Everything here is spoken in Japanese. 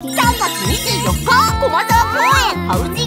3月24日駒沢公園ハウス